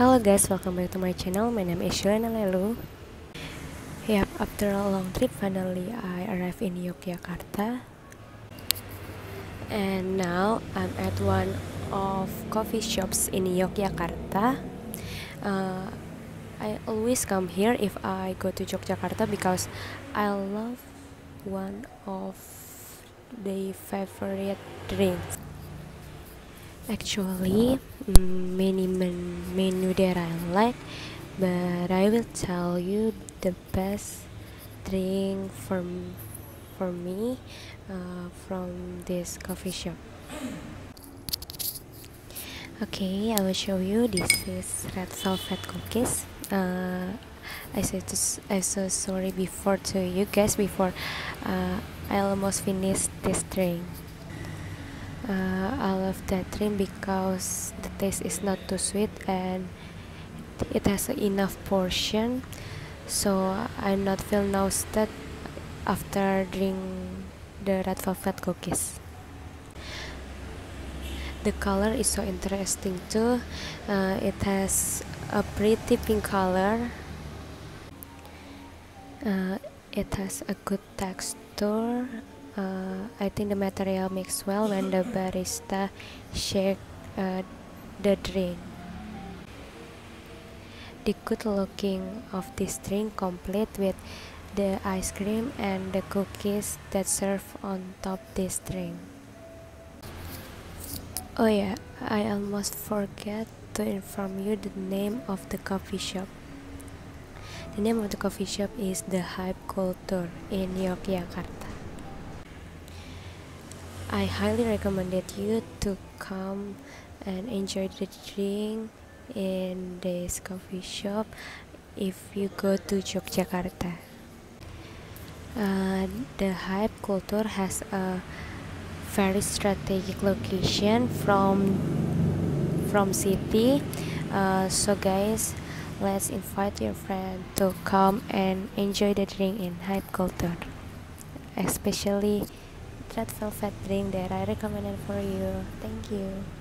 guys, welcome back to my channel. My name is Shuana Lelu. Yep, after a long trip, finally I arrived in Yogyakarta. And now I'm at one of coffee shops in Yogyakarta. Uh, I always come here if I go to Yogyakarta because I love one of the favorite drinks. Actually, many men menu that I like, but I will tell you the best drink for for me uh, from this coffee shop. Okay, I will show you. This is red velvet cookies. Uh, I said I'm so sorry before to you guys before uh, I almost finished this drink. Uh, I love that drink because the taste is not too sweet and it has enough portion. So I not feel nauseated after drink the red velvet cookies. The color is so interesting too. Uh, it has a pretty pink color. Uh, it has a good texture uh, I think the material mix well when the barista shake uh, the drink. The good looking of this drink complete with the ice cream and the cookies that serve on top this drink. Oh yeah I almost forget to inform you the name of the coffee shop. The name of the coffee shop is the Hype Culture in Yogyakarta I highly recommended you to come and enjoy the drink in this coffee shop if you go to Yogyakarta. Uh, the hype culture has a very strategic location from from city uh, so guys let's invite your friend to come and enjoy the drink in hype culture especially red velvet drink that I recommended for you. Thank you